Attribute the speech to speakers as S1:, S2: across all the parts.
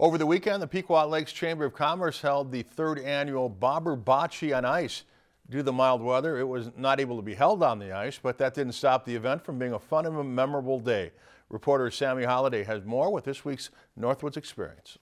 S1: Over the weekend, the Pequot Lakes Chamber of Commerce held the third annual Bobber Bocce on Ice. Due to the mild weather, it was not able to be held on the ice, but that didn't stop the event from being a fun and memorable day. Reporter Sammy Holiday has more with this week's Northwoods Experience.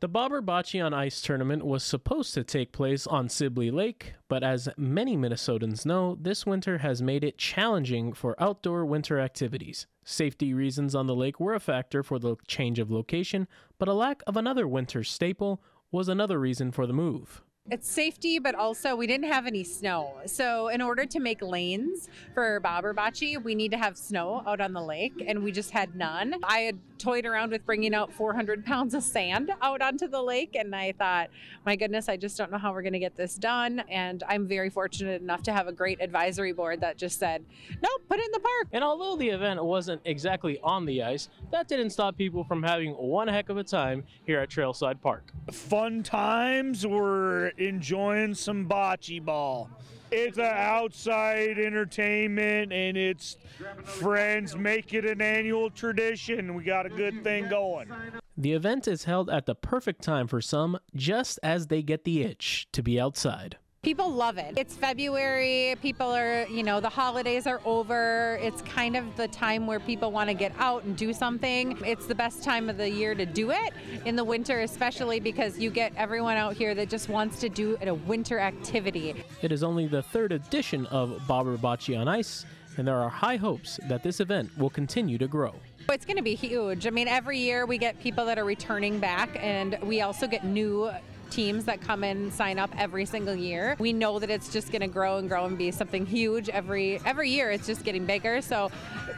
S2: The Bobber Bocce on Ice tournament was supposed to take place on Sibley Lake, but as many Minnesotans know, this winter has made it challenging for outdoor winter activities. Safety reasons on the lake were a factor for the change of location, but a lack of another winter staple was another reason for the move.
S3: It's safety, but also we didn't have any snow. So in order to make lanes for bobber bocce, we need to have snow out on the lake, and we just had none. I had toyed around with bringing out 400 pounds of sand out onto the lake, and I thought, my goodness, I just don't know how we're going to get this done. And I'm very fortunate enough to have a great advisory board that just said, nope, put it in the park.
S2: And although the event wasn't exactly on the ice, that didn't stop people from having one heck of a time here at Trailside Park.
S4: Fun times were enjoying some bocce ball. It's an outside entertainment and it's friends make it an annual tradition. We got a good thing going.
S2: The event is held at the perfect time for some, just as they get the itch to be outside.
S3: People love it. It's February. People are, you know, the holidays are over. It's kind of the time where people want to get out and do something. It's the best time of the year to do it in the winter, especially because you get everyone out here that just wants to do a winter activity.
S2: It is only the third edition of Bobber Bocce on Ice, and there are high hopes that this event will continue to grow.
S3: It's going to be huge. I mean, every year we get people that are returning back, and we also get new teams that come and sign up every single year. We know that it's just going to grow and grow and be something huge every every year. It's just getting bigger. So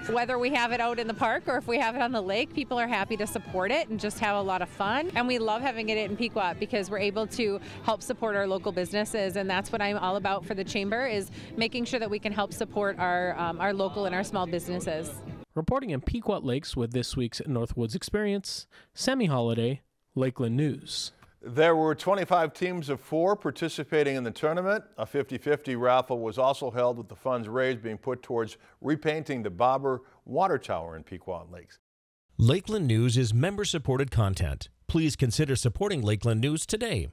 S3: whether we have it out in the park or if we have it on the lake, people are happy to support it and just have a lot of fun. And we love having it in Pequot because we're able to help support our local businesses, and that's what I'm all about for the chamber is making sure that we can help support our um, our local and our small businesses.
S2: Reporting in Pequot Lakes with this week's Northwoods Experience, Sammy Holiday, Lakeland News.
S1: There were 25 teams of four participating in the tournament. A 50-50 raffle was also held with the funds raised being put towards repainting the Bobber Water Tower in Pequot Lakes.
S5: Lakeland News is member-supported content. Please consider supporting Lakeland News today.